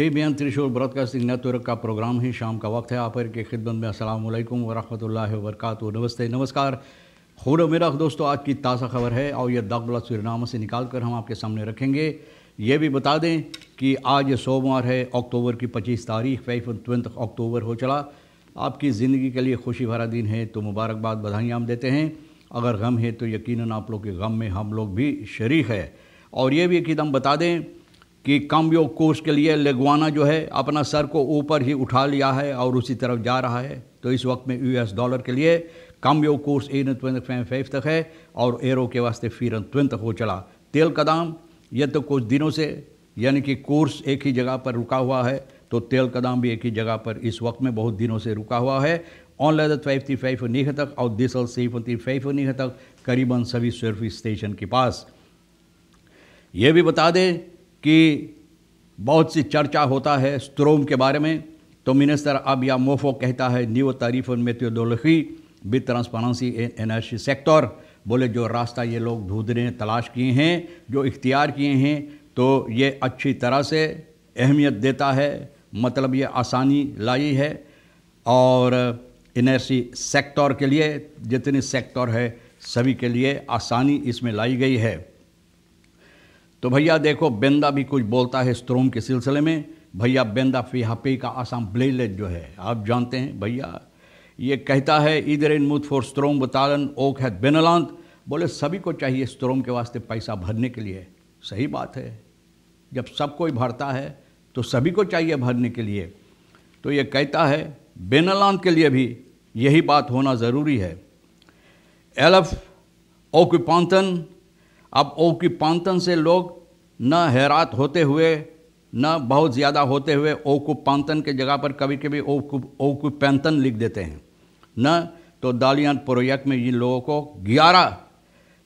TBN Trishul broadcasting network का programme ही। शाम का वक्त है। आप की खिदमत में वालेकुम वरहमतुल्लाहि वबरकातुहू। नमस्ते, नमस्कार। खुद मेरा दोस्तों, आज की ताज़ा खबर है। और यह दागला सुरनामा से निकाल कर हम आपके सामने रखेंगे। ये भी बता दें कि आज सोमवार है, अक्टूबर की 25 तारीख ट्वेंथ अक्टूबर हो चला। आपकी ज़िंदगी के लिए खुशी भरा दिन है तो मुबारकबाद बधाई हम देते हैं। अगर गम है तो यकीनन आप लोग के गम में हम लोग भी शरीक है। और ये भी एकदम बता दें कि कम्बियो कोर्स के लिए लेगवाना जो है, अपना सर को ऊपर ही उठा लिया है और उसी तरफ़ जा रहा है। तो इस वक्त में यूएस डॉलर के लिए कम्बियो कोर्स एन फाइव तक है और एरो के वास्ते फिर तक हो चला। तेल का दाम यह तो कुछ दिनों से, यानी कि कोर्स एक ही जगह पर रुका हुआ है तो तेल का दाम भी एक ही जगह पर इस वक्त में बहुत दिनों से रुका हुआ है। ऑनलाइन फाइव फाइव नहीं तक और दिसल सेवन फाइव नहीं तक, करीबन सभी सर्विस स्टेशन के पास। ये भी बता दें कि बहुत सी चर्चा होता है स्ट्रोम के बारे में। तो मिनिस्टर अब या मोफो कहता है न्यू तारीफ़ methodology with transparency in energy sector. बोले, जो रास्ता ये लोग ढूँढने, तलाश किए हैं, जो इख्तियार किए हैं तो ये अच्छी तरह से अहमियत देता है। मतलब ये आसानी लाई है और एनर्जी सेक्टर के लिए, जितने सेक्टर है, सभी के लिए आसानी इसमें लाई गई है। तो भैया देखो, बेंदा भी कुछ बोलता है स्त्रोम के सिलसिले में। भैया बेंदा फिहापे का आसाम ब्लेलेज जो है, आप जानते हैं, भैया। ये कहता है, इधर इन मुद फॉर स्त्रोम बतालन ओक है बेनलांत। बोले, सभी को चाहिए स्त्रोम के वास्ते पैसा भरने के लिए। सही बात है। जब सब कोई भरता है तो सभी को चाहिए भरने के लिए। तो ये कहता है, बेनलांत के लिए भी यही बात होना ज़रूरी है। एलफ ओक्यूपांतन अब ओक्यूपांतन से लोग न हैरात होते हुए, न बहुत ज़्यादा होते हुए ओकुपांतन के जगह पर कभी कभी ओकुपैंतन लिख देते हैं। न तो दालियान प्रोजेक्ट में इन लोगों को ग्यारह,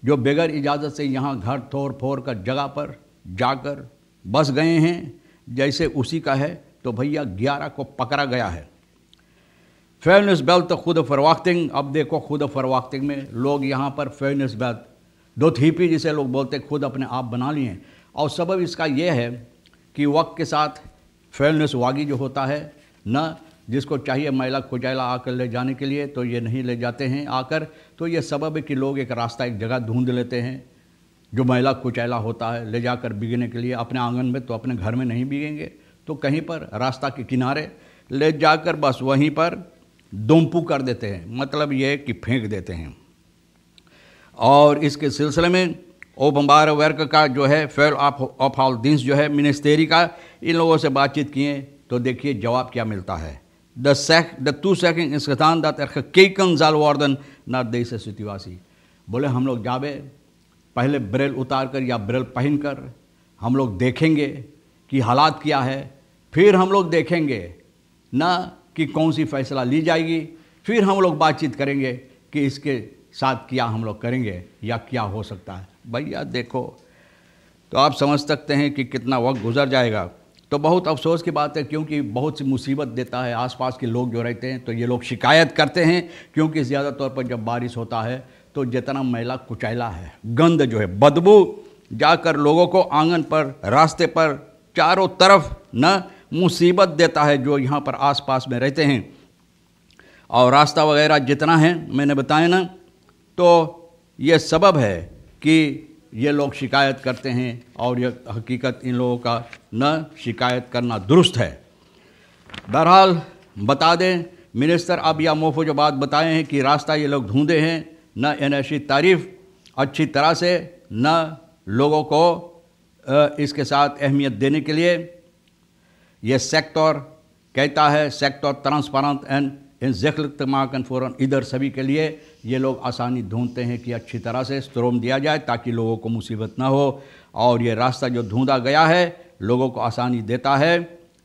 जो बगैर इजाज़त से यहाँ घर तोड़ फोड़ कर जगह पर जाकर बस गए हैं, जैसे उसी का है तो भैया ग्यारह को पकड़ा गया है। फेयरनेस बेल तो खुद फरवाख्तिंग, अब देखो खुद फरवाख्तिंग में लोग यहाँ पर फेयरनेस बेल दो थीपी जिसे लोग बोलते खुद अपने आप बना लिए और सबब इसका यह है कि वक्त के साथ फेलनेस वागी जो होता है, न जिसको चाहिए महिला कुचैला आकर ले जाने के लिए तो ये नहीं ले जाते हैं आकर। तो ये सबब है कि लोग एक रास्ता, एक जगह ढूंढ लेते हैं, जो महिला कुचैला होता है, ले जाकर बिगने के लिए अपने आँगन में तो अपने घर में नहीं बिगेंगे तो कहीं पर रास्ता के किनारे ले जाकर बस वहीं पर दोमपू कर देते हैं। मतलब ये कि फेंक देते हैं। और इसके सिलसिले में ओ बम्बार वर्क का जो है फेल ऑफ़ ऑफ़ ऑल दिन्स जो है मिनिस्टेरी का, इन लोगों से बातचीत किए तो देखिए जवाब क्या मिलता है। द सेक द टू सेकिंग इंस्तान दन जाल वार्दन ना दे से सितिवासी बोले, हम लोग जावे पहले ब्रेल उतार कर या ब्रेल पहन कर, हम लोग देखेंगे कि हालात क्या है, फिर हम लोग देखेंगे ना कि कौन सी फैसला ली जाएगी, फिर हम लोग बातचीत करेंगे कि इसके साथ क्या हम लोग करेंगे या क्या हो सकता है? भैया, देखो तो आप समझ सकते हैं कि कितना वक्त गुजर जाएगा। तो बहुत अफसोस की बात है, क्योंकि बहुत सी मुसीबत देता है आसपास के लोग जो रहते हैं। तो ये लोग शिकायत करते हैं, क्योंकि ज़्यादा तौर पर जब बारिश होता है तो जितना मैला कुचैला है गंद जो है, बदबू, जाकर लोगों को आँगन पर, रास्ते पर, चारों तरफ़ न मुसीबत देता है जो यहाँ पर आसपास में रहते हैं। और रास्ता वगैरह जितना है, मैंने बताया ना तो ये सबब है कि ये लोग शिकायत करते हैं और ये हकीकत इन लोगों का न शिकायत करना दुरुस्त है। बहरहाल, बता दें, मिनिस्टर अब या मोफो जो बात बताए हैं कि रास्ता ये लोग ढूंढे हैं, न एनर्जी तारीफ़, अच्छी तरह से न लोगों को इसके साथ अहमियत देने के लिए। ये सेक्टर कहता है सेक्टर ट्रांसपेरेंट एंड इन जख्लतमाकन फ़ौरन इधर सभी के लिए ये लोग आसानी ढूंढते हैं कि अच्छी तरह से स्त्रोम दिया जाए ताकि लोगों को मुसीबत ना हो। और ये रास्ता जो ढूंढा गया है, लोगों को आसानी देता है,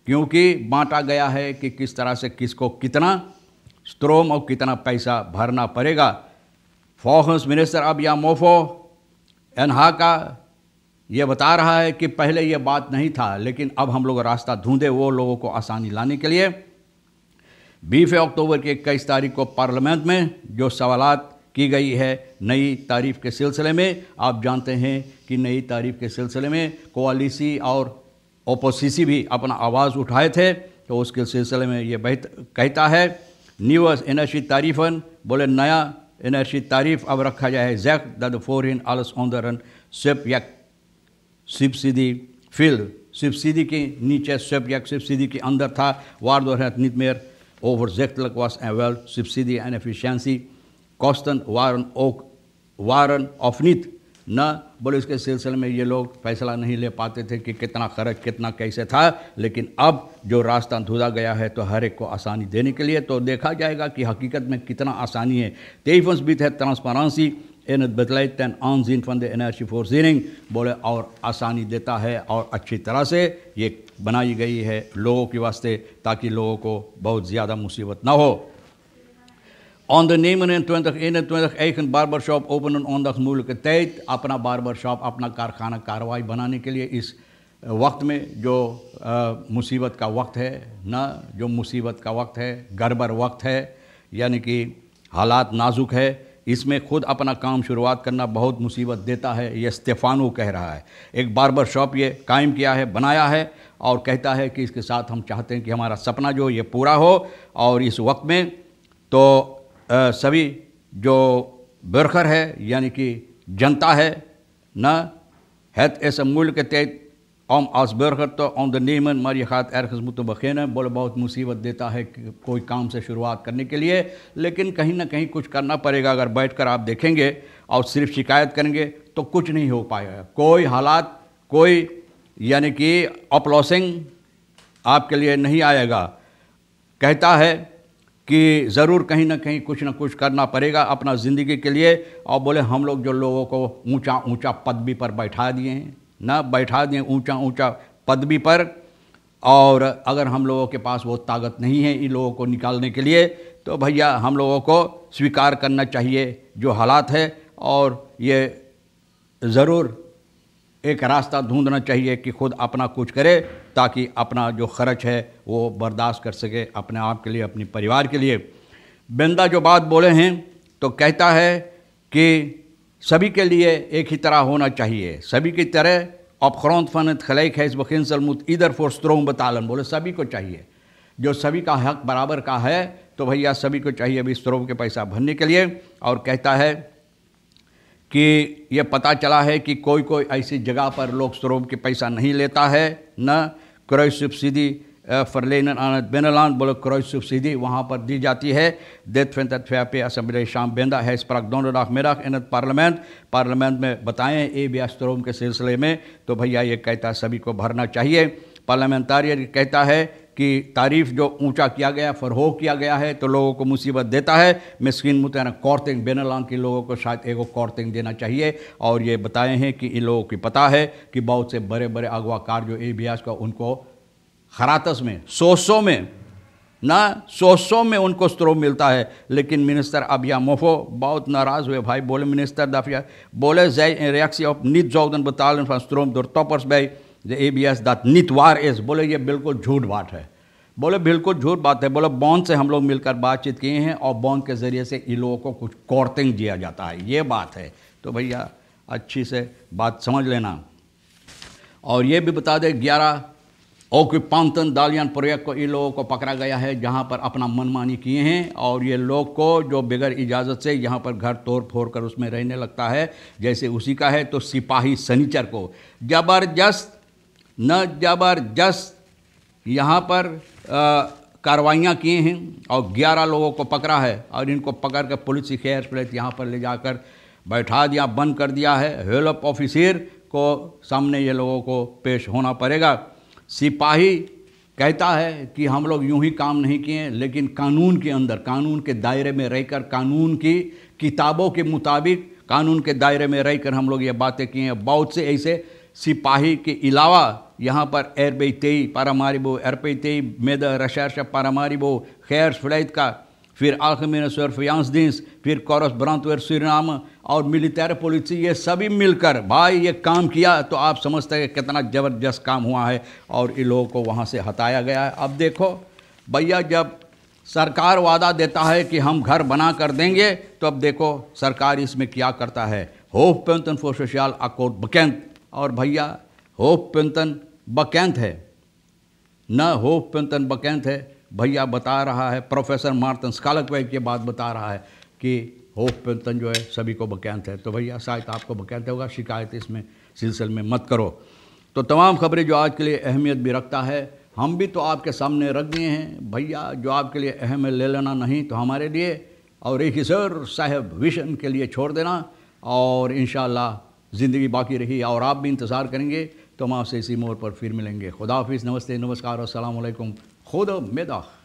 क्योंकि बांटा गया है कि किस तरह से किसको कितना स्त्रोम और कितना पैसा भरना पड़ेगा। फॉहस मिनिस्टर अब या मोफो एनहा का ये बता रहा है कि पहले ये बात नहीं था, लेकिन अब हम लोग रास्ता ढूंढे वो लोगों को आसानी लाने के लिए। बीस अक्टूबर की इक्कीस तारीख को पार्लियामेंट में जो सवाल की गई है नई तारीफ़ के सिलसिले में, आप जानते हैं कि नई तारीफ़ के सिलसिले में कोलिसी और ओपोसिसी भी अपना आवाज़ उठाए थे तो उसके सिलसिले में ये बेहत कहता है न्यूअस एनर्जी तारीफन, बोले, नया एनर्जी तारीफ़ अब रखा जाए, जैक द इन आलस ऑन द रन सिप या सब्सिडी फ़ील्ड सब्सिडी के नीचे सिप या सब्सिडी के अंदर था, वार दो niet meer overzichtelijk was en wel subsidie en efficiëntie kosten waren ook of niet न, बोले इसके सिलसिले में ये लोग फैसला नहीं ले पाते थे कि कितना खर्च, कितना कैसे था, लेकिन अब जो रास्ता धुदा गया है तो हर एक को आसानी देने के लिए तो देखा जाएगा कि हकीकत में कितना आसानी है। तेईफंस बीत है ट्रांसपारेंसी इन बदलाइत ten aanzien van de energievoorziening बोले और आसानी देता है और अच्छी तरह से ये बनाई गई है लोगों के वास्ते ताकि लोगों को बहुत ज़्यादा मुसीबत ना हो Ondernemer in 2021 eigen barbershop openen ondanks moeilijke tijd. अपना barbershop, अपना कारखाना कार्रवाई बनाने के लिए इस वक्त में जो मुसीबत का वक्त है ना जो मुसीबत का वक्त है गड़बड़ वक्त है यानी कि हालात नाजुक है इसमें खुद अपना काम शुरुआत करना बहुत मुसीबत देता है ये स्टेफानो कह रहा है। एक बार्बर शॉप ये कायम किया है बनाया है और कहता है कि इसके साथ हम चाहते हैं कि हमारा सपना जो ये पूरा हो और इस वक्त में तो आ, सभी जो बरखर है यानी कि जनता है न het ऐसे मूल्य के tijd om als burger te ondernemen, maar je gaat ergens moeten beginnen. बहुत मुसीबत देता है कोई काम से शुरुआत करने के लिए लेकिन कहीं ना कहीं कुछ करना पड़ेगा अगर बैठकर आप देखेंगे और सिर्फ़ शिकायत करेंगे तो कुछ नहीं हो पाएगा कोई हालात कोई यानी कि अपलॉसिंग आपके लिए नहीं आएगा कहता है कि ज़रूर कहीं ना कहीं कुछ ना कुछ करना पड़ेगा अपना ज़िंदगी के लिए और बोले हम लोग जो लोगों को ऊँचा ऊँचा पदवी पर बैठा दिए हैं ना बैठा दें ऊँचा ऊँचा पदवी पर, और अगर हम लोगों के पास वो ताकत नहीं है इन लोगों को निकालने के लिए तो भैया हम लोगों को स्वीकार करना चाहिए जो हालात है, और ये ज़रूर एक रास्ता ढूंढना चाहिए कि खुद अपना कुछ करे, ताकि अपना जो खर्च है वो बर्दाश्त कर सके अपने आप के लिए, अपने परिवार के लिए। बिंदा जो बात बोले हैं तो कहता है कि सभी के लिए एक ही तरह होना चाहिए। सभी की तरह अपखरौन फनत खलैक है इस वकीन सलमुत, इधर फोर स्त्रोम बतालन बोले, सभी को चाहिए। जो सभी का हक बराबर का है तो भैया सभी को चाहिए अभी स्त्रोम के पैसा भरने के लिए। और कहता है कि ये पता चला है कि कोई कोई ऐसी जगह पर लोग स्रोब के पैसा नहीं लेता है, न क्रॉय सब्सिडी फरलेन बेनलान बोलो क्रॉय सब्सिडी वहाँ पर दी जाती है। देत फेंत पे असम्बली शाम बेंदा है। इस पर दोनों मेरा इन पार्लियामेंट पार्लियामेंट में बताएँ, ए बी स्त्रोम के सिलसिले में तो भैया ये कहता सभी को भरना चाहिए। पार्लियामेंटारियन कहता है कि तारीफ़ जो ऊँचा किया गया फरहो किया गया है तो लोगों को मुसीबत देता है। मिसकिन मुतैना कौरतिंग बेनलान के लोगों को शायद एगो कौरतिंग देना चाहिए। और ये बताए हैं कि इन लोगों की पता है कि बहुत से बड़े बड़े अगवाकार जो ए का, उनको खरातस में सौ सौ में। ना सौ सौ में उनको स्त्रोम मिलता है, लेकिन मिनिस्टर अब या मोफो बहुत नाराज़ हुए भाई। बोले, मिनिस्टर दाफिया, बोले रिएक्सी ऑफ़ नित जौदन बतालन फ्रां स्त्रोम दुर टॉपर्स भाई ए बी एस दैट नित वार इज़ बोले, ये बिल्कुल झूठ बात है। बोले, बिल्कुल झूठ बात है। बोले, बॉन्ड से हम लोग मिलकर बातचीत किए हैं और बॉन्ड के ज़रिए से इन लोगों को कुछ कॉर्तिंग दिया जाता है। ये बात है। तो भैया, अच्छी से बात समझ लेना। और ये भी बता दें, ग्यारह ओक्यूपांतन दालियान प्रोजेक्ट को इन लोगों को पकड़ा गया है, जहाँ पर अपना मनमानी किए हैं, और ये लोग को जो बगैर इजाज़त से यहाँ पर घर तोड़ फोड़ कर उसमें रहने लगता है, जैसे उसी का है तो सिपाही सनीचर को। ज़बरदस्त, न ज़बरदस्त यहाँ पर कार्रवाइयाँ किए हैं, और 11 लोगों को पकड़ा है, और इनको पकड़ कर पुलिस खैर प्लेट यहाँ पर ले जाकर बैठा दिया, बंद कर दिया है। हेल्प ऑफिसर को सामने ये लोगों को पेश होना पड़ेगा। सिपाही कहता है कि हम लोग यूँ ही काम नहीं किए, लेकिन कानून के अंदर, कानून के दायरे में रहकर, कानून की किताबों के मुताबिक, कानून के दायरे में रहकर हम लोग ये बातें किए हैं। बहुत से ऐसे सिपाही के अलावा यहाँ पर एरबेतेई, पारामारिबो एरपेतेई मेद रशर्श पारामारिबो खैर फ्लैत का फिर आखमिन सरफियांस दिस फिर कौरस ब्रांतवर सुरनाम और मिलिटर पुलिस, ये सभी मिलकर, भाई, ये काम किया तो आप समझते हैं कितना ज़बरदस्त काम हुआ है और इन लोगों को वहाँ से हटाया गया है। अब देखो, भैया, जब सरकार वादा देता है कि हम घर बना कर देंगे तो अब देखो, सरकार इसमें क्या करता है? Hope pension for social accord बकैंत। और भैया, होप पेंशन बकैंत है। न होप पेंतन बकैंत है भैया बता रहा है, प्रोफेसर मार्तन स्कालक वैग के बाद बता रहा है कि होप पेंतन जो है, सभी को बकैंत है। तो भैया, शायद आपको बकैंत होगा, शिकायत इसमें सिलसिले में मत करो। तो तमाम खबरें जो आज के लिए अहमियत भी रखता है, हम भी तो आपके सामने रख दिए हैं। भैया, जो आपके लिए अहम है, ले लेना नहीं तो हमारे लिए। और एक ही साहब, विशन के लिए छोड़ देना। और इन ज़िंदगी बाकी रही और आप भी इंतज़ार करेंगे। तो हम आपसे इसी मोड़ पर फिर मिलेंगे। खुदा हाफिज़, नमस्ते, नमस्कार असल खुद मेदा